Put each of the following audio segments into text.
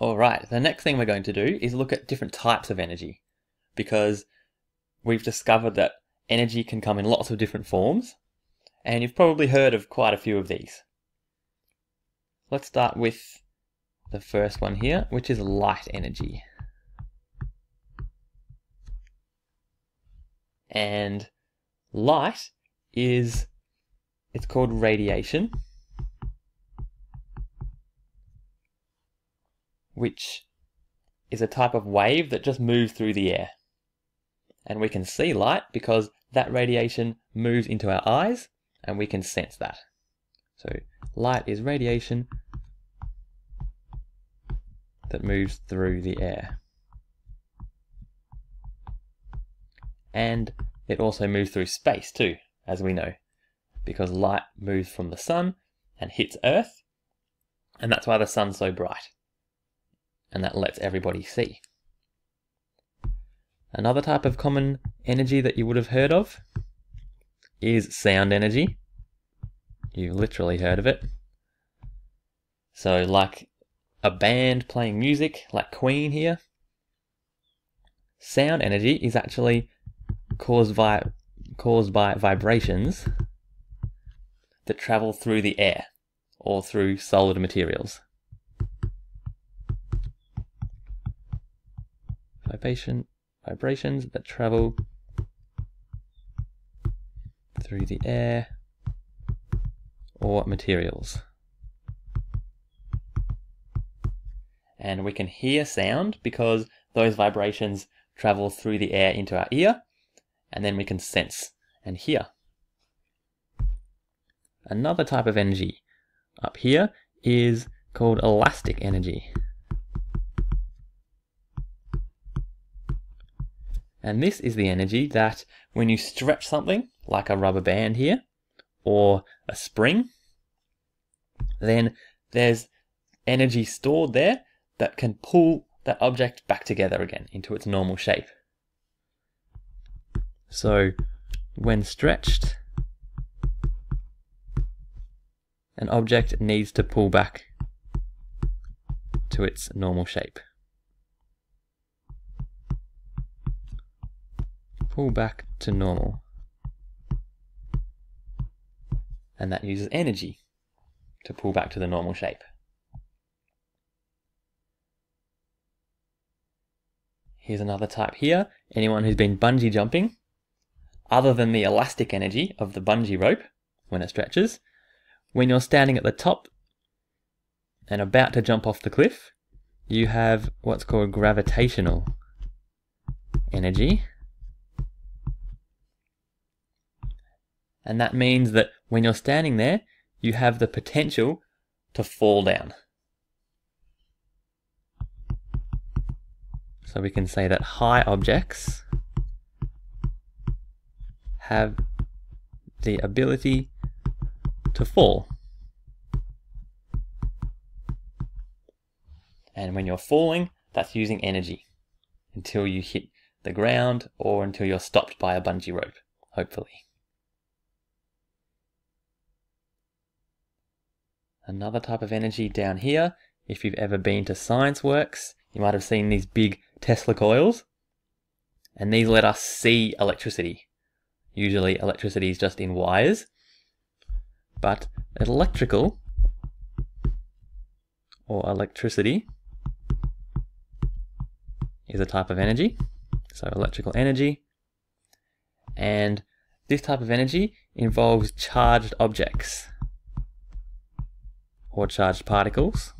Alright, the next thing we're going to do is look at different types of energy because we've discovered that energy can come in lots of different forms and you've probably heard of quite a few of these. Let's start with the first one here, which is light energy. And light is, it's called radiation which is a type of wave that just moves through the air. And we can see light because that radiation moves into our eyes and we can sense that. So light is radiation that moves through the air. And it also moves through space too, as we know, because light moves from the sun and hits Earth, and that's why the sun's so bright and that lets everybody see. Another type of common energy that you would have heard of is sound energy. You've literally heard of it. So, like a band playing music, like Queen here, sound energy is actually caused by, caused by vibrations that travel through the air or through solid materials. Vibration, vibrations that travel through the air or materials. And we can hear sound because those vibrations travel through the air into our ear, and then we can sense and hear. Another type of energy up here is called elastic energy. And this is the energy that when you stretch something, like a rubber band here, or a spring, then there's energy stored there that can pull that object back together again into its normal shape. So when stretched, an object needs to pull back to its normal shape. Pull back to normal. And that uses energy to pull back to the normal shape. Here's another type here. Anyone who's been bungee jumping, other than the elastic energy of the bungee rope when it stretches, when you're standing at the top and about to jump off the cliff, you have what's called gravitational energy. And that means that when you're standing there, you have the potential to fall down. So we can say that high objects have the ability to fall. And when you're falling, that's using energy until you hit the ground or until you're stopped by a bungee rope, hopefully. Another type of energy down here, if you've ever been to ScienceWorks, you might have seen these big Tesla coils. And these let us see electricity. Usually electricity is just in wires. But electrical, or electricity, is a type of energy. So electrical energy. And this type of energy involves charged objects or charged particles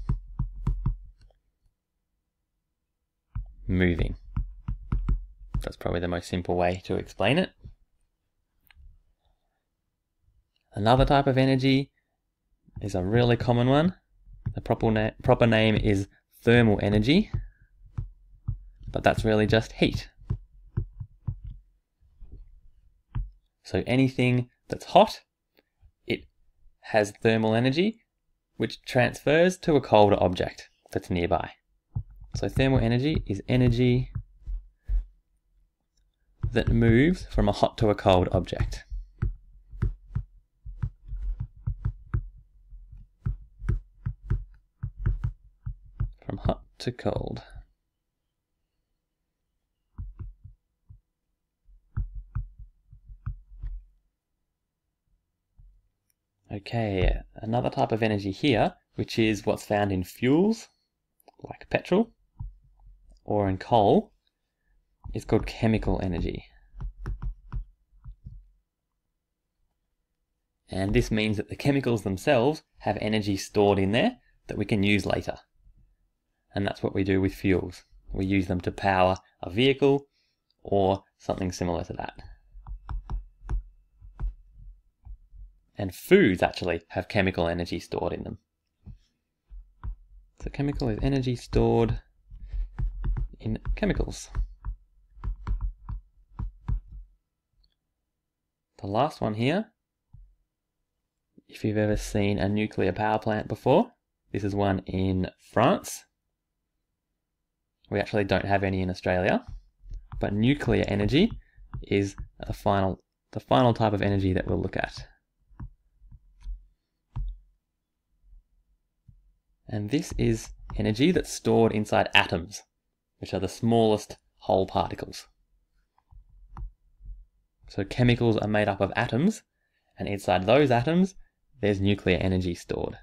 moving. That's probably the most simple way to explain it. Another type of energy is a really common one. The proper, na proper name is thermal energy, but that's really just heat. So anything that's hot, it has thermal energy, which transfers to a colder object that's nearby. So thermal energy is energy that moves from a hot to a cold object. From hot to cold. Okay, another type of energy here, which is what's found in fuels, like petrol, or in coal, is called chemical energy. And this means that the chemicals themselves have energy stored in there that we can use later. And that's what we do with fuels. We use them to power a vehicle or something similar to that. And foods actually have chemical energy stored in them. So chemical is energy stored in chemicals. The last one here, if you've ever seen a nuclear power plant before, this is one in France. We actually don't have any in Australia, but nuclear energy is the final, the final type of energy that we'll look at. And this is energy that's stored inside atoms, which are the smallest whole particles. So chemicals are made up of atoms, and inside those atoms, there's nuclear energy stored.